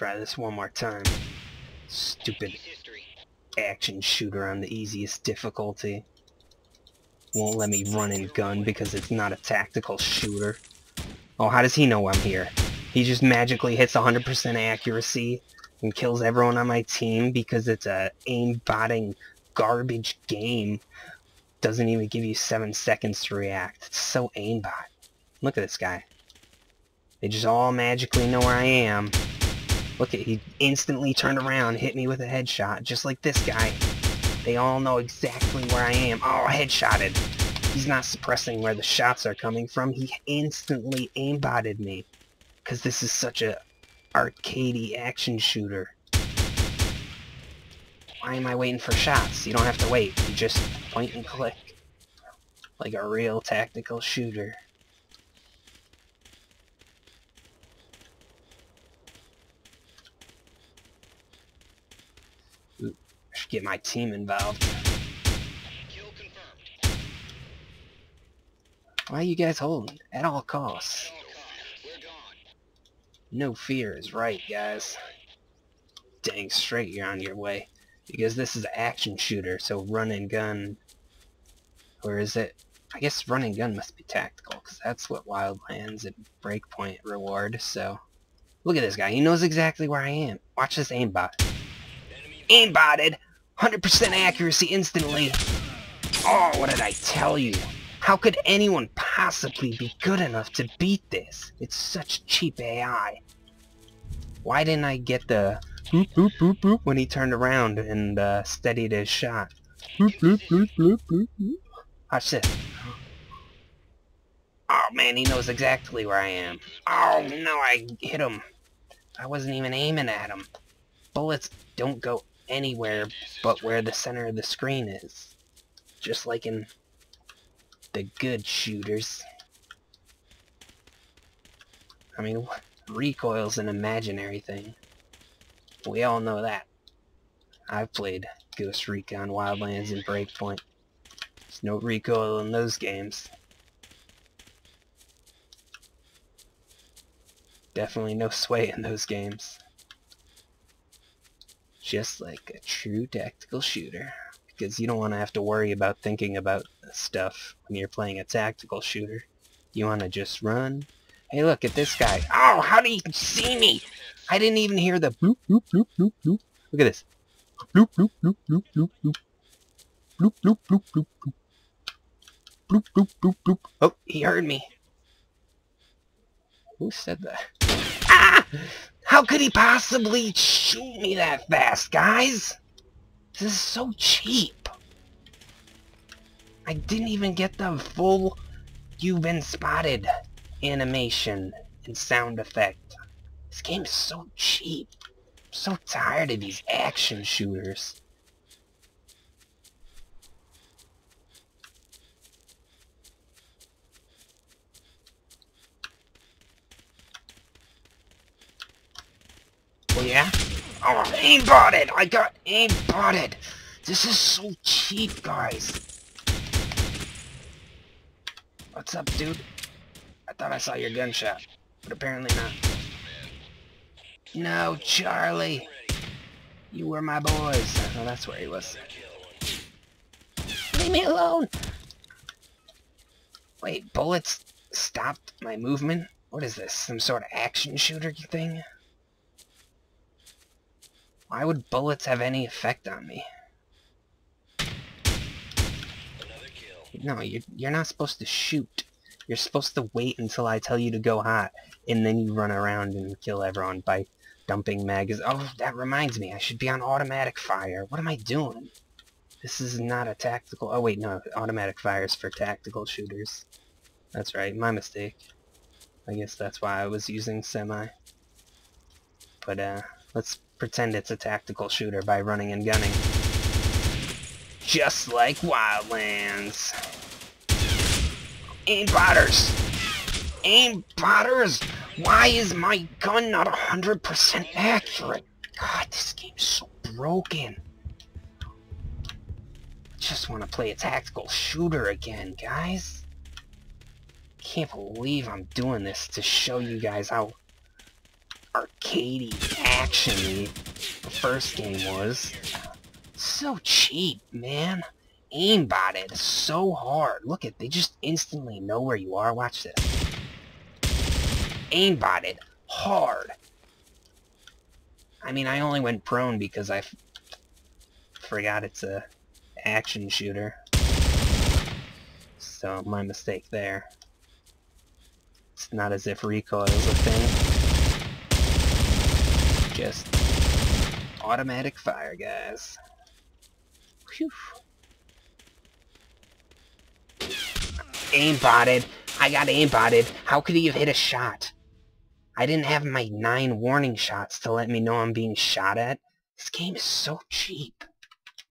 try this one more time. Stupid action shooter on the easiest difficulty. Won't let me run and gun because it's not a tactical shooter. Oh, how does he know I'm here? He just magically hits 100% accuracy and kills everyone on my team because it's a aim-botting garbage game. Doesn't even give you 7 seconds to react. It's so aimbot. Look at this guy. They just all magically know where I am. Look at, he instantly turned around, hit me with a headshot, just like this guy. They all know exactly where I am. Oh, headshotted. He's not suppressing where the shots are coming from. He instantly aimbotted me. Because this is such a arcadey action shooter. Why am I waiting for shots? You don't have to wait. You just point and click. Like a real tactical shooter. Ooh, I should get my team involved. Why are you guys holding? At all costs. No fear is right, guys. Dang straight you're on your way. Because this is an action shooter, so run and gun... Or is it... I guess run and gun must be tactical, because that's what Wildlands and Breakpoint reward, so... Look at this guy, he knows exactly where I am. Watch this aimbot. Aimbotted! 100% accuracy instantly! Oh, what did I tell you? How could anyone possibly be good enough to beat this? It's such cheap AI. Why didn't I get the boop boop boop boop when he turned around and uh, steadied his shot? Boop boop boop boop boop boop. Watch this. Oh man, he knows exactly where I am. Oh no, I hit him. I wasn't even aiming at him. Bullets don't go anywhere but where the center of the screen is. Just like in the good shooters. I mean, recoil's an imaginary thing. We all know that. I've played Ghost Recon, Wildlands, and Breakpoint. There's no recoil in those games. Definitely no sway in those games. Just like a true tactical shooter because you don't want to have to worry about thinking about stuff when you're playing a tactical shooter. You want to just run. Hey, look at this guy. Oh, how did he see me? I didn't even hear the bloop, bloop, bloop, bloop, bloop. Look at this. Bloop, bloop, bloop, bloop, bloop, bloop. Bloop, bloop, bloop, bloop, bloop. Bloop, bloop, bloop, bloop. Oh, he heard me. Who said that? Ah! How could he possibly shoot me that fast, guys? This is so cheap. I didn't even get the full You've Been Spotted animation and sound effect. This game is so cheap. I'm so tired of these action shooters. Yeah? Oh, aimbotted! I got aimbotted! This is so cheap, guys. What's up, dude? I thought I saw your gunshot, but apparently not. No, Charlie! You were my boys. Oh, that's where he was. Leave me alone! Wait, bullets stopped my movement? What is this, some sort of action shooter thing? Why would bullets have any effect on me? No, you're, you're not supposed to shoot. You're supposed to wait until I tell you to go hot, and then you run around and kill everyone by dumping magazines. Oh, that reminds me, I should be on automatic fire. What am I doing? This is not a tactical... Oh, wait, no. Automatic fire is for tactical shooters. That's right, my mistake. I guess that's why I was using semi. But, uh, let's pretend it's a tactical shooter by running and gunning. Just like Wildlands. Aim botters! Aim botters! Why is my gun not 100% accurate? God, this game's so broken. Just want to play a tactical shooter again, guys. Can't believe I'm doing this to show you guys how arcadey, actiony the first game was. So cheap, man. Aimbotted so hard. Look at, they just instantly know where you are. Watch this. Aimbotted hard. I mean, I only went prone because I forgot it's a action shooter. So, my mistake there. It's not as if recoil is a thing. Just automatic fire, guys. Whew. Aimbotted. I got aimbotted. How could he have hit a shot? I didn't have my nine warning shots to let me know I'm being shot at. This game is so cheap.